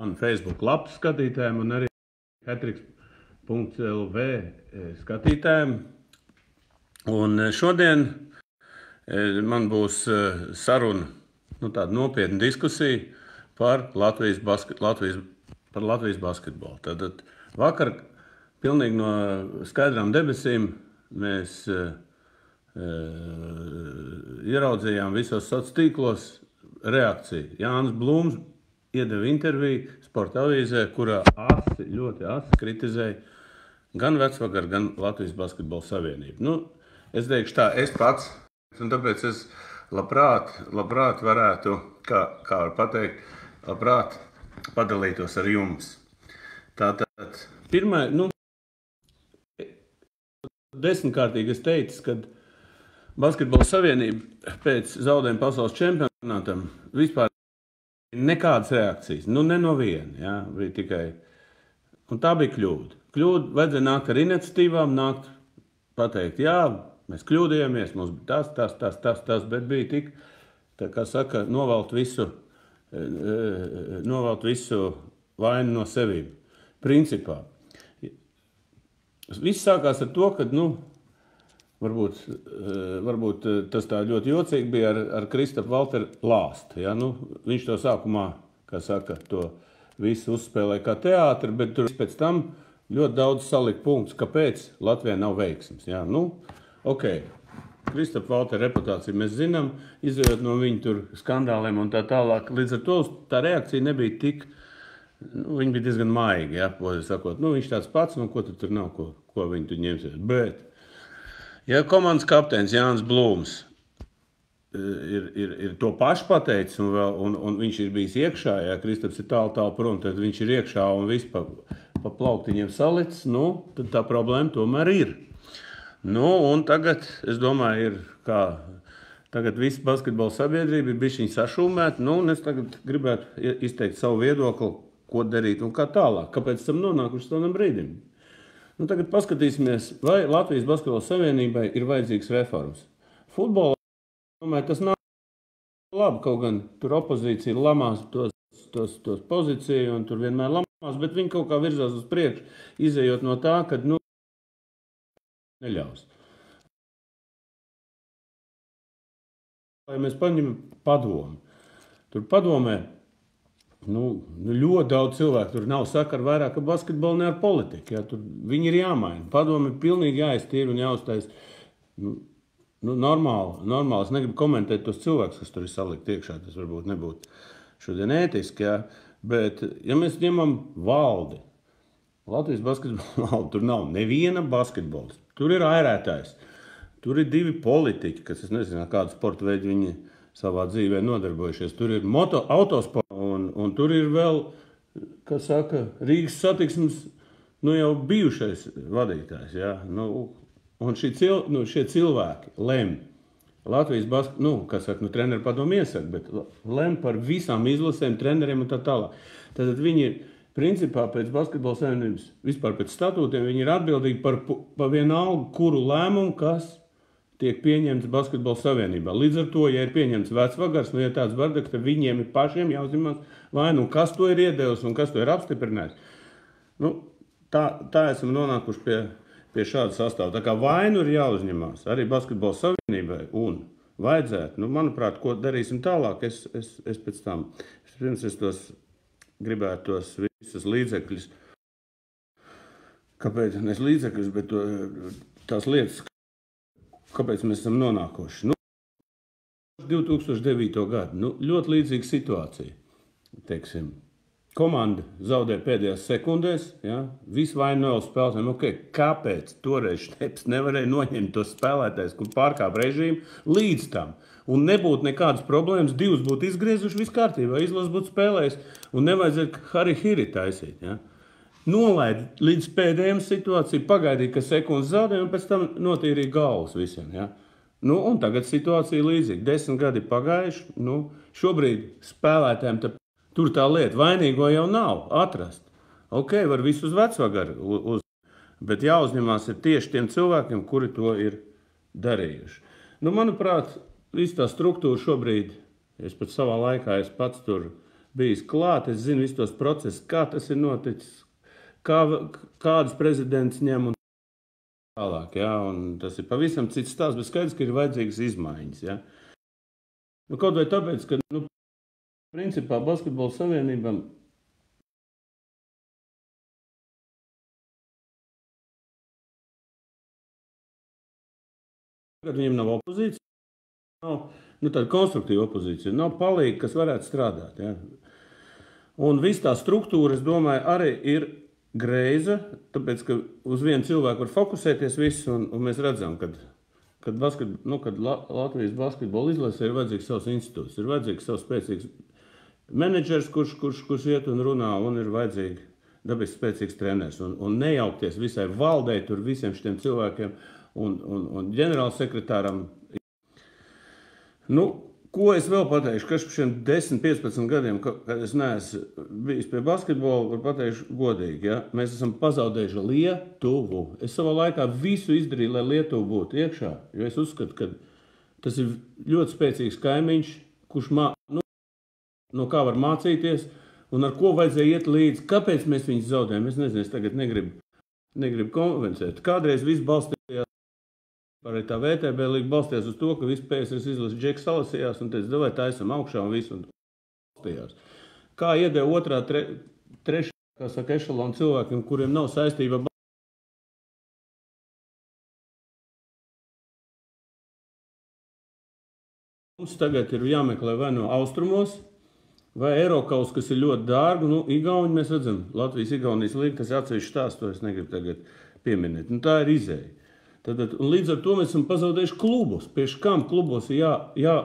man Facebook lapas skatītājiem un arī Hetriks.lv skatītājiem. Un eh, šodien eh, man būs eh, saruna, nu, tāda nopietna diskusija par Latvijas, basket, Latvijas, par Latvijas basketbolu. Tad vakar pilnīgi no skaidrām debesīm mēs uh, ieraudzījām visos sociālos tīklos reakciju. Jānis Blūms iedeva interviju sporta avīzē, kurā asi, ļoti asi kritizēja gan Vecvagaru, gan Latvijas Basketbola Savienību. Nu, es teikšu tā, es pats, un tāpēc es labprāt, labprāt varētu, kā, kā var pateikt, labprāt padalītos ar jums. Tātad, pirmā, nu, desmitkārtīgi es teicu, ka Basketbola Savienība pēc zaudējuma pasaules čempionātam vispār nekādas reakcijas. Nu, ne no viena. Ja, bija tikai. Un tā bija kļūda. Kļūda vajadzēja nākt ar iniciatīvām, nākt pateikt, jā, mēs kļūdījāmies, mums bija tas, tas, tas, tas, tas bet bija tik, tā kā saka, novelt visu, novelt visu vainu no sevīm. Principā. Viss sākās ar to, ka, nu, Varbūt, varbūt tas tā ļoti jocīgi bija ar, ar Kristapu Valteru Lāstu. Ja? Nu, viņš to sākumā, kā saka, to visu uzspēlēja kā teātri, bet tur pēc tam ļoti daudz salika punktus, kāpēc Latvijā nav veiksmes. Ja? Nu, ok, Kristapa Valtera reputāciju mēs zinām, izējot no viņa tur skandāliem un tā tālāk. Līdz ar to tā reakcija nebija tik, nu, viņa bija diezgan maiga, ja, sakot, nu, viņš tāds pats, nu, ko tu tur nav, ko, ko viņi tur ņemsies. Bet Ja komandas kapteinis Jānis Blūms eh, ir, ir, ir to pašu pateicis, un, vēl, un, un viņš ir bijis iekšā, ja Kristaps ir tālu, tālu prom, tad viņš ir iekšā un viss pa, pa plauktiņiem salicis, nu, tad tā problēma tomēr ir. Nu, un tagad, es domāju, ir kā tagad viss basketbola sabiedrība ir bijusi sašūmēta, nu, es gribētu izteikt savu viedokli, ko darīt un kā tālāk. Kāpēc tam nonākuši tādam brīdim? Nu, tagad paskatīsimies, vai Latvijas Basketbola Savienībai ir vajadzīgs reformas. Futbolā domāju, tas nav labi, kaut gan tur opozīcija lamās tos, tos, tos pozīciju un tur vienmēr lamās, bet viņi kaut kā virzās uz priekšu, izējot no tā, ka nu, neļaus. Lai mēs paņemam padomu. Tur padomē Nu, nu, ļoti daudz cilvēku tur nav sakara vairāk ar basketbolu, ne ar politiku. Ja? Tur viņi ir jāmaina. Padomi ir pilnīgi jāiztīra un jāuztais. Nu, nu, normāli, normāli. Es negribu komentēt tos cilvēkus, kas tur ir salikti iekšā. Tas varbūt nebūtu šodien ētiski. Ja? Bet, ja mēs ņemam valdi, Latvijas basketbola valdi, tur nav neviena basketbola. Tur ir airētājs. Tur ir divi politiķi, kas es nezinu, kādu sporta veidu viņi savā dzīvē nodarbojušies. Tur ir moto, autosports Un, tur ir vēl, kas saka, Rīgas satiksmes nu, jau bijušais vadītājs. Ja? Nu, un cil, nu, šie cilvēki lem. Latvijas basket, nu, kas saka, nu, treneru padomu iesaka, bet lem par visām izlasēm, treneriem un tā tālāk. Tad viņi ir, principā, pēc basketbola savienības, vispār pēc statūtiem, viņi ir atbildīgi par, par vienalgu, kuru lēmumu, kas tiek pieņemts basketbola savienībā. Līdz ar to, ja ir pieņemts vecvagars, nu, ja tāds bardaks, tad viņiem ir pašiem jāuzņemas vai nu kas to ir iedevis un kas to ir apstiprinājis. Nu, tā, tā esam nonākuši pie, pie šāda sastāvā. Tā kā vainu ir jāuzņemās arī basketbola savienībai un vajadzētu, nu, manuprāt, ko darīsim tālāk, es, es, es pēc tam, pirms es tos gribētu tos visus līdzekļus, kāpēc, ne līdzekļus, bet to, tās lietas, Kāpēc mēs esam nonākuši? Nu, 2009. gadu nu, ļoti līdzīga situācija. Teiksim, komanda zaudē pēdējās sekundēs, ja, visu vainu no spēlētājiem. Okay, kāpēc toreiz Šteps nevarēja noņemt tos spēlētājus, kur pārkāp režīmu līdz tam? Un nebūtu nekādas problēmas, divas būtu izgriezuši, viss kārtībā, izlases būtu spēlējis un nevajadzētu Harry Hiri taisīt. Ja? Nolaida līdz pēdējiem situācijai, pagaidīja, ka sekundes zaudēja, un pēc tam notīrīja galvas visiem. Ja? Nu, un tagad situācija ir līdzīga. Desmit gadi pagājuši. Nu, šobrīd spēlētājiem tā, tur tā lieta, vainīgo jau nav atrast. Ok, var visu uz vecvagaru, uz, bet jāuzņemās ir tieši tiem cilvēkiem, kuri to ir darījuši. Nu, manuprāt, viss tā struktūra šobrīd, es pat savā laikā, es pats tur bijis klāt, es zinu visus tos procesus, kā tas ir noticis, kā, kādus prezidents ņem un tālāk. Ja? Un tas ir pavisam cits stāsts, bet skaidrs, ka ir vajadzīgas izmaiņas. Ja? Nu, kaut vai tāpēc, ka, nu, principā, basketbola savienībām Tagad viņiem nav opozīcija, nav nu, tāda konstruktīva opozīcija, nav palīga, kas varētu strādāt. Ja? Un viss tā struktūra, es domāju, arī ir greiza, tāpēc, ka uz vienu cilvēku var fokusēties viss, un, un mēs redzam, ka kad, basket, nu, kad La Latvijas basketbola izlase ir vajadzīgs savs institūts, ir vajadzīgs savs spēcīgs menedžers, kurš, kurš, kurš iet un runā, un ir vajadzīgi dabiski spēcīgs treneris. Un, un nejaukties visai valdei, tur visiem šiem cilvēkiem un, un, un ģenerālsekretāram. Nu, ko es vēl pateikšu? Kas par šiem 10, 15 gadiem, kad es neesmu bijis pie basketbola, var pateikt godīgi, ja? mēs esam pazaudējuši Lietuvu. Es savā laikā visu izdarīju, lai Lietuva būtu iekšā, jo es uzskatu, ka tas ir ļoti spēcīgs kaimiņš, kurš mā, nu, no kā var mācīties un ar ko vajadzēja iet līdzi. Kāpēc mēs viņus zaudējam? Es nezinu, es tagad negribu, negribu konvencēt. Kādreiz viss balstījās Arī tā VTB līnija balstījās uz to, ka viss PSRS izlases džeks salasījās un teica, vai taisam augšā un visu. Un balstījās. Kā iedeva otrā, tre, trešā, kā saka, ešalona cilvēkiem, kuriem nav saistība. Mums tagad ir jāmeklē vai no austrumos, vai Eiropaus, kas ir ļoti dārgi. Nu, Igauni mēs redzam, Latvijas-Igaunijas līnija, tas ir atsevišķs stāsts, to es negribu tagad pieminēt. Nu, tā ir izēja. Tad, līdz ar to mēs esam pazaudējuši klubus. Pēc kam klubos ir jā, jā,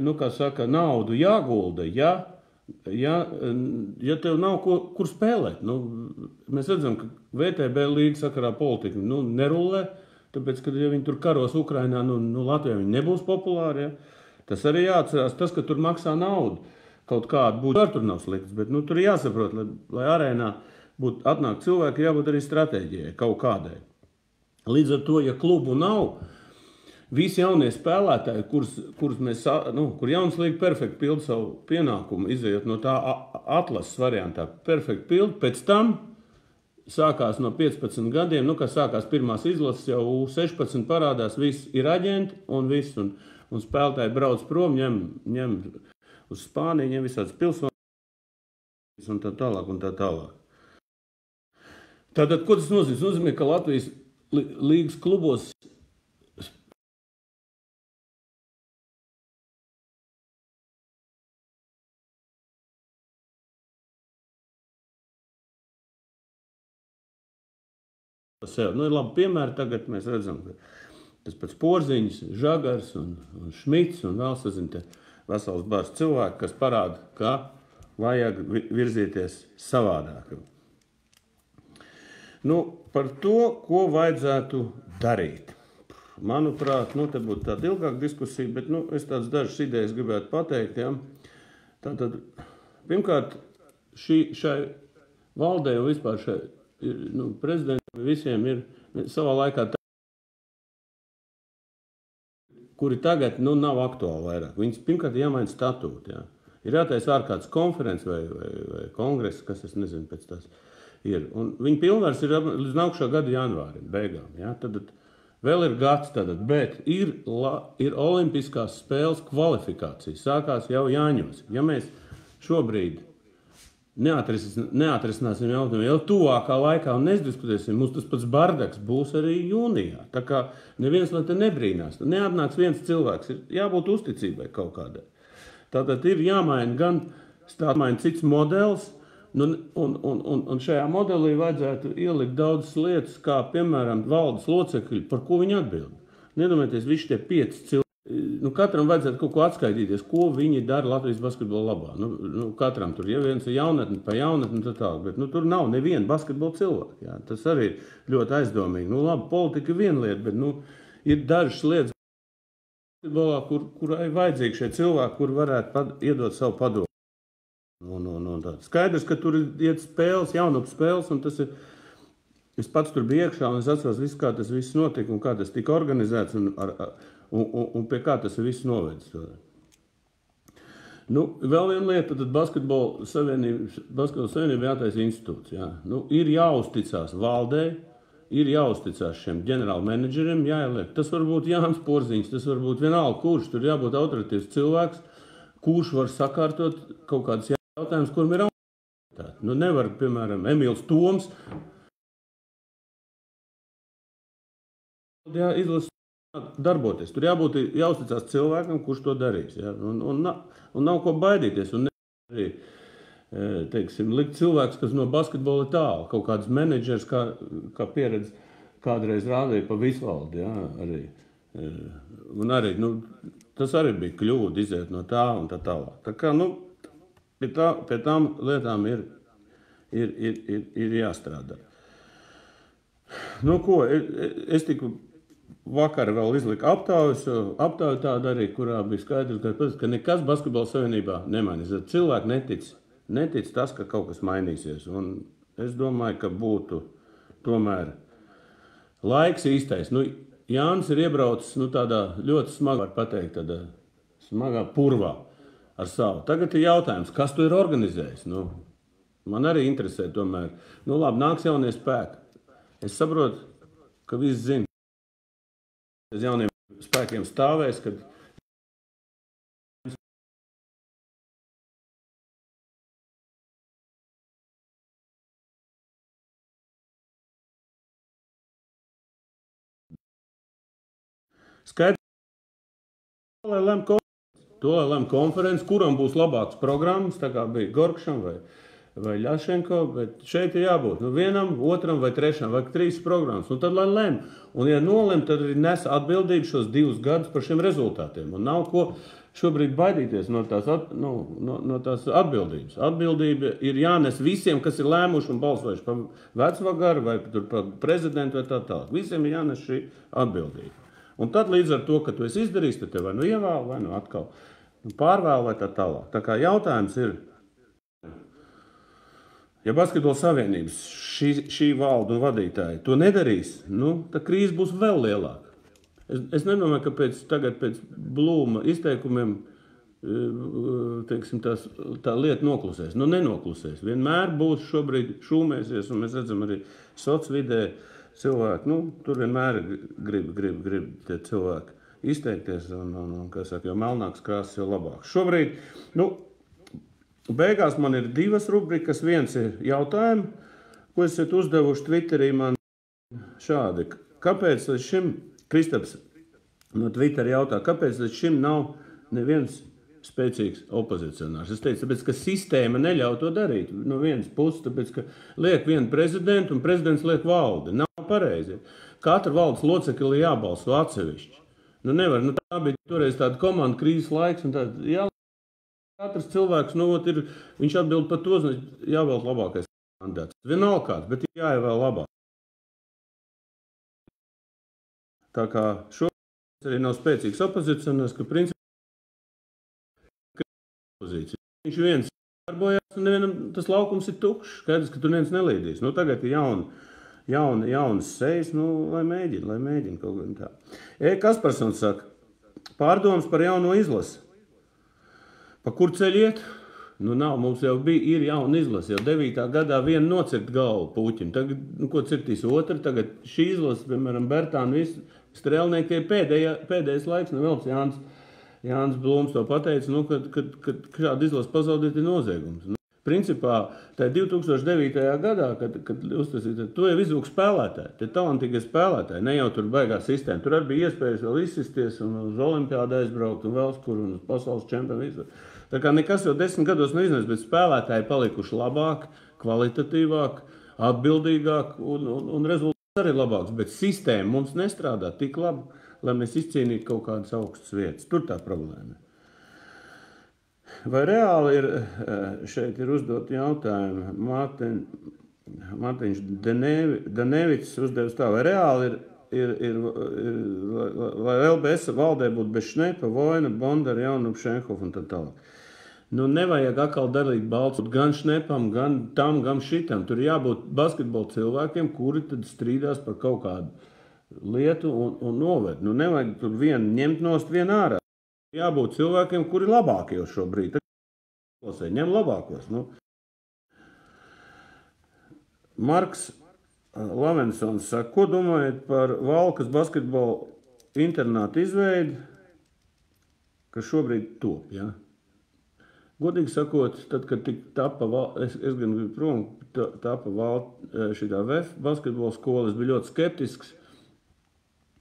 nu, saka, naudu jāgulda, ja, ja, ja tev nav ko, kur spēlēt. Nu, mēs redzam, ka VTB līnija sakarā politika nu, nerulē. Tāpēc, kad ja viņi tur karos Ukrajinā, nu, nu Latvijā viņi nebūs populāri. Ja? Tas arī jāatcerās, tas, ka tur maksā naudu. Kaut kāda būtu, tur nav slikts, bet nu, tur jāsaprot, lai, lai arēnā būtu atnāk cilvēki, jābūt arī stratēģijai kaut kādai. Līdz ar to, ja klubu nav, visi jaunie spēlētāji, kurus, kurus mēs, nu, kur jauns līga perfekti pilda savu pienākumu, izējot no tā atlases variantā, perfekti pilda, pēc tam sākās no 15 gadiem, nu, kad sākās pirmās izlases, jau 16 parādās, viss ir aģenti un viss, un, un spēlētāji brauc prom, ņem, ņem uz Spāniju, ņem visādas pilsonības un tā tālāk un tā tālāk. Tātad, ko tas nozīmē? Tas nozīmē, ka Latvijas līgas klubos sev. Nu, ir labi piemēri tagad mēs redzam, ka tas pats Porziņš, Žagars un, un Šmits un vēl sazin te vesels bārs cilvēki, kas parāda, ka vajag virzīties savādāk. Nu, par to, ko vajadzētu darīt. Manuprāt, nu, te būtu tāda ilgāka diskusija, bet nu, es tādas dažas idejas gribētu pateikt. Ja? Tātad, pirmkārt, šī, šai valdē un vispār šai nu, prezidentam visiem ir savā laikā tā, kuri tagad nu, nav aktuāli vairāk. Viņas pirmkārt jāmaina statūti. Ja? Ir jātaisa ārkārtas konferences vai, vai, vai kongress, kas es nezinu pēc tās. Uh, ir. Un viņa pilnvars ir līdz nākamā gada janvārim, beigām. Ja? Tad, vēl ir gads, tad, bet ir, la, ir Olimpiskās spēles kvalifikācija. Sākās jau Jāņos. Ja mēs šobrīd neatrisināsim jautājumu jau tuvākā laikā un nediskutēsim, mums tas pats bardaks būs arī jūnijā. Tā kā neviens no te nebrīnās. Neatnāks viens cilvēks, ir jābūt uzticībai kaut kādai. Tātad ir jāmaina gan stāvmaina cits modelis, Nu, un, un, un, un šajā modelī vajadzētu ielikt daudzas lietas, kā piemēram valdes locekļi, par ko viņi atbild. Nedomājieties, visi tie pieci cilvēki. Nu, katram vajadzētu kaut ko atskaitīties, ko viņi dara Latvijas basketbola labā. Nu, nu, katram tur ja viens ir jaunatne, pa jaunatni, tā tālāk, bet nu, tur nav neviena basketbola cilvēka. Jā. Tas arī ir ļoti aizdomīgi. Nu, labi, politika ir viena lieta, bet nu, ir dažas lietas basketbolā, kur, kurai vajadzīgi šie cilvēki, kur varētu pad, iedot savu padomu. Un, un, un tā. Skaidrs, ka tur ir spēles, jaunas spēles, un tas ir. Es pats tur biju iekšā, un es atceros, visu, kā tas viss notika, un kā tas tika organizēts, un, ar, un, un, un pie kā tas viss novedis. Nu, vēl viena lieta, tad basketbola savienība, jātaisa institūts. Jā. Nu, ir jāuzticās valdē, ir jāuzticās šiem ģenerāla menedžeriem, jāieliek. Tas var būt Jānis Porziņš, tas var būt vienalga, kurš tur jābūt autoritīvs cilvēks, kurš var sakārtot kaut kādas jautājumas, kuram ir autoritāte. Nu, nevar, piemēram, Emīls Toms. Jā, izlas darboties. Tur jābūt jāuzticās cilvēkam, kurš to darīs. Ja? Un, un, un nav ko baidīties. Un arī teiksim, likt cilvēks, kas no basketbola ir tālu, kaut kāds menedžers, kā, kā pieredze kādreiz rādīja pa visu valdi. Ja? Arī, un arī, nu, tas arī bija kļūda iziet no tā un tā tālāk. Tā kā, nu, pie, tā, pie tām lietām ir, ir, ir, ir, ir jāstrādā. Nu, ko, es tiku vakar vēl izlika aptaujas, aptauju tādu arī, kurā bija skaidrs, ka, ka nekas basketbola savienībā nemainīs. Cilvēki netic, netic tas, ka kaut kas mainīsies. Un es domāju, ka būtu tomēr laiks īstais. Nu, Jānis ir iebraucis nu, tādā ļoti smagā, var pateikt, tādā smagā purvā ar savu. Tagad ir jautājums, kas to ir organizējis? Nu, man arī interesē tomēr. Nu, labi, nāks jaunie spēki. Es saprotu, ka viss zina uz jauniem spēkiem stāvēs, kad Skaidrs, lai lem konferences, to lai lem konferences, kuram būs labāks programmas, tā kā bija Gorkšam vai vai Ļašenko, bet šeit ir jābūt nu, vienam, otram vai trešam, vai trīs programmas. Un tad lai lem. Un, ja nolem, tad arī nes atbildību šos divus gadus par šiem rezultātiem. Un nav ko šobrīd baidīties no tās, at, nu, no, no tās atbildības. Atbildība ir jānes visiem, kas ir lēmuši un balsojuši par vecvagaru vai par prezidentu vai tā tālāk. Visiem ir jānes šī atbildība. Un tad līdz ar to, ka tu esi izdarījis, tad tev vai nu ievēl, vai nu atkal pārvēl vai tā tālāk. Tā kā jautājums ir, Ja Basketbola savienības šī, šī valda un vadītāji to nedarīs, nu, tad krīze būs vēl lielāka. Es, es nedomāju, ka pēc, tagad, pēc blūma izteikumiem e, teiksim, tās, tā lieta noklusēs. Nu, nenoklusēs. Vienmēr būs šobrīd šūmēsies, un mēs redzam arī sociālajā vidē cilvēki. Nu, tur vienmēr grib, grib, grib tie cilvēki izteikties, un, un, un kā saka, jo melnāks krāsas, jo labāk. Šobrīd, nu, Beigās man ir divas rubrikas. Viens ir jautājumi, ko esat uzdevuši Twitterī man šādi. Kāpēc līdz šim, Kristaps no Twitter jautā, kāpēc līdz šim nav neviens spēcīgs opozicionārs. Es teicu, tāpēc, ka sistēma neļauj to darīt. No vienas puses, tāpēc, ka liek vienu prezidentu un prezidents liek valdi. Nav pareizi. Katra valdes locekli ir jābalso atsevišķi. Nu, nevar, nu, tā bija toreiz tāda komanda krīzes laiks, un tā, jā, Katrs cilvēks, nu, ir, viņš atbild par to, jāvēl labākais kandidāts. Vienalga kāds, bet jāievēl labāk. Tā kā šobrīd arī nav spēcīgs opozicionārs, ka principā pozīcija. Viņš viens darbojās, un nevienam tas laukums ir tukšs. Skaidrs, ka tur neviens nelīdīs. Nu, tagad ir jauna, jauna, jaunas sejas, nu, lai mēģina, lai mēģina kaut ko tā. E, Kasparsons saka, pārdomas par jauno izlasi. Pa kur ceļ iet? Nu, nav, mums jau bija ir jauna izlase. Jau 9. gadā viena nocirta galvu puķim. Tagad, nu, ko cirtīs otra, tagad šī izlase, piemēram, Bertāna, visi strēlnieki, tie pēdējā, pēdējais laiks, nu, vēl Jānis, Jānis Blūms to pateica, nu, kad, kad, kad šāda izlase pazaudēt ir noziegums. Nu, principā, tajā 2009. gadā, kad, kad uztasīja, to jau izlūk spēlētāji, tie talantīgie spēlētāji, ne jau tur baigā sistēma. Tur arī bija iespējas vēl izsisties un uz olimpiādu aizbraukt un vēl kur un uz pasaules čempionu. Tā kā nekas jau desmit gados nav izdevies, bet spēlētāji palikuši labāk, kvalitatīvāk, atbildīgāk un, un, un rezultāts arī labāks. Bet sistēma mums nestrādā tik labi, lai mēs izcīnītu kaut kādas augstas vietas. Tur tā problēma. Vai reāli ir šeit ir uzdot jautājumu? Mārtiņ, Mārtiņš Danevits uzdevis tā, vai reāli ir ir, ir, ir lai LBS valdē būtu bez šnepa, Vojna, Bondara, Jaunum, Šenhof un tā tālāk. Nu, nevajag atkal darīt balstu gan šnepam, gan tam, gan šitam. Tur jābūt basketbola cilvēkiem, kuri tad strīdās par kaut kādu lietu un, un noved. Nu, nevajag tur vienu ņemt nost, vienu ārā. Jābūt cilvēkiem, kuri labākie jau šobrīd. Lasē, ņem labākos. Nu. Marks Lavensons saka, ko domājat par Valkas basketbola internātu izveidi, kas šobrīd top, ja? Godīgi sakot, tad, kad tapa, es, es gan gribu prom, ta- tapa val, šitā VF basketbola skola, es biju ļoti skeptisks,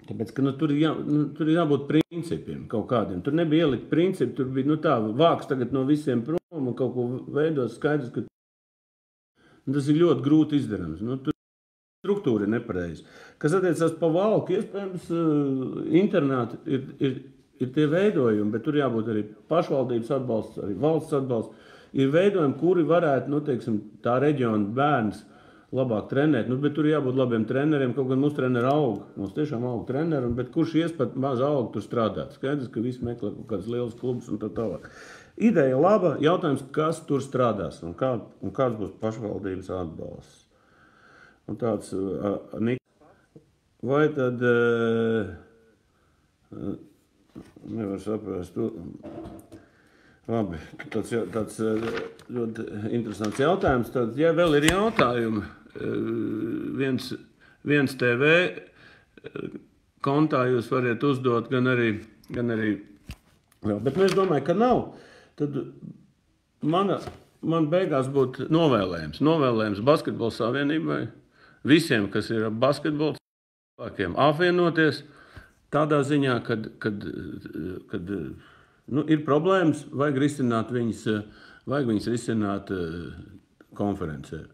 Tāpēc, ka nu, tur, jā, nu, tur ir jābūt principiem kaut kādiem. Tur nebija ielikt principi, tur bija nu, tā, vāks tagad no visiem prom un kaut ko veidot skaidrs, ka nu, tas ir ļoti grūti izdarāms. Nu, tur struktūra ir nepareiza. Kas attiecas pa valku, iespējams, uh, internāti ir, ir, ir tie veidojumi, bet tur jābūt arī pašvaldības atbalsts, arī valsts atbalsts. Ir veidojumi, kuri varētu, nu, teiksim, tā reģiona bērns labāk trenēt. Nu, bet tur jābūt labiem treneriem. Kaut gan mūsu treneri aug. Mums tiešām aug treneri, bet kurš ies pat maz aug tur strādāt? Skaidrs, ka visi meklē kaut kādas lielas klubus un tā tālāk. Ideja laba. Jautājums, kas tur strādās un, kā, un kāds būs pašvaldības atbalsts. Un tāds, vai tad, uh, uh, nevar saprast, tu, Labi, tāds, tāds eh, ļoti interesants jautājums. Tad, ja vēl ir jautājumi, viens, viens TV eh, kontā jūs varat uzdot, gan arī, gan arī vēl. Bet nu, es domāju, ka nav. Tad mana, man beigās būtu novēlējums. Novēlējums Basketbola savienībai, visiem, kas ir ap basketbolu cilvēkiem, apvienoties tādā ziņā, kad, kad, kad nu, ir problēmas, vajag risināt viņas, vajag viņas risināt eh, konferencē.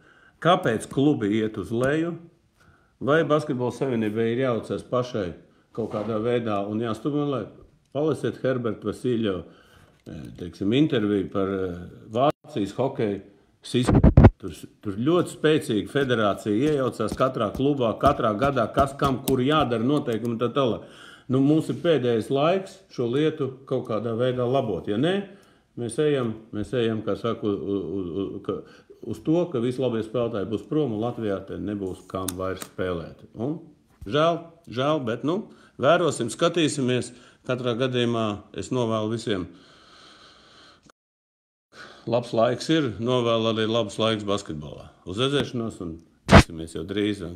Kāpēc klubi iet uz leju? Vai basketbola savienībai ir jāucas pašai kaut kādā veidā un jāstumulē? Palasiet Herberta Vasiljo teiksim, interviju par eh, Vācijas hokeja sistēmu. Tur, tur ļoti spēcīga federācija iejaucās katrā klubā, katrā gadā, kas kam kur jādara noteikumi tā tālāk. Nu, mums ir pēdējais laiks šo lietu kaut kādā veidā labot. Ja nē, mēs ejam, mēs ejam kā saka, uz, uz, uz, uz to, ka visi labie spēlētāji būs prom un Latvijā nebūs kam vairs spēlēt. Un, žēl, žēl, bet nu, vērosim, skatīsimies. Katrā gadījumā es novēlu visiem labs laiks ir, novēlu arī labs laiks basketbolā. Uz redzēšanos un tiksimies jau drīz.